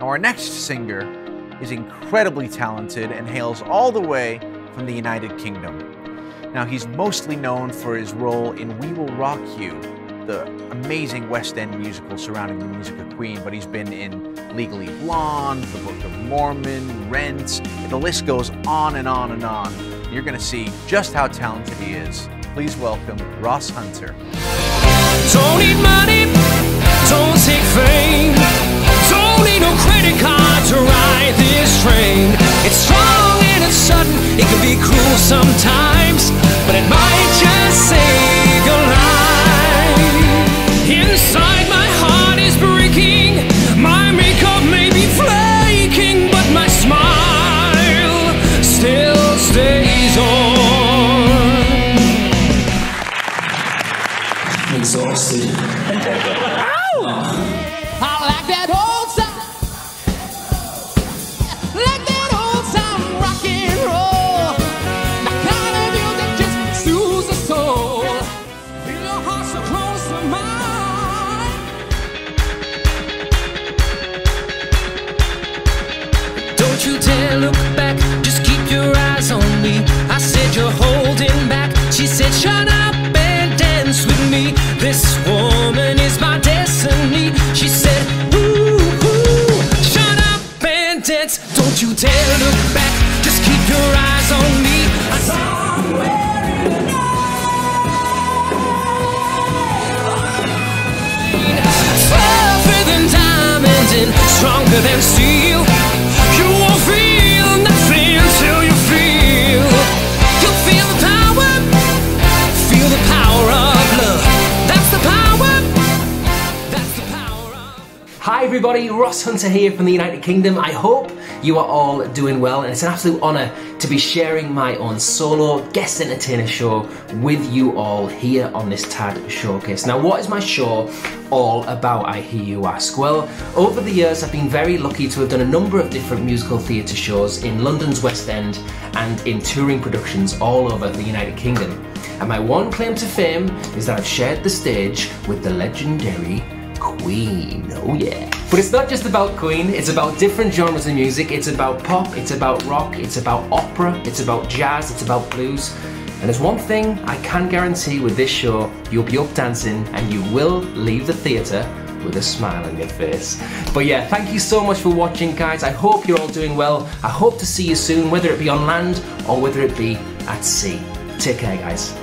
Now, our next singer is incredibly talented and hails all the way from the United Kingdom. Now, he's mostly known for his role in We Will Rock You, the amazing West End musical surrounding the music of Queen, but he's been in Legally Blonde, The Book of Mormon, Rent, the list goes on and on and on. You're going to see just how talented he is. Please welcome Ross Hunter. Don't need money, don't fame, no credit card to ride this train. It's strong and it's sudden, it can be cruel sometimes, but it might just save your life. Inside my heart is breaking, my makeup may be flaking, but my smile still stays on. exhausted. I like that old look back, just keep your eyes on me. I said you're holding back. She said, shut up and dance with me. This woman is my destiny. She said, ooh, ooh, shut up and dance. Don't you dare look back, just keep your eyes on me. I stronger than steel. Hi everybody, Ross Hunter here from the United Kingdom. I hope you are all doing well and it's an absolute honour to be sharing my own solo guest entertainer show with you all here on this TAD Showcase. Now what is my show all about I hear you ask? Well, over the years I've been very lucky to have done a number of different musical theatre shows in London's West End and in touring productions all over the United Kingdom. And my one claim to fame is that I've shared the stage with the legendary Queen. Oh yeah. But it's not just about Queen, it's about different genres of music. It's about pop, it's about rock, it's about opera, it's about jazz, it's about blues. And there's one thing I can guarantee with this show, you'll be up dancing and you will leave the theatre with a smile on your face. But yeah, thank you so much for watching guys. I hope you're all doing well. I hope to see you soon, whether it be on land or whether it be at sea. Take care guys.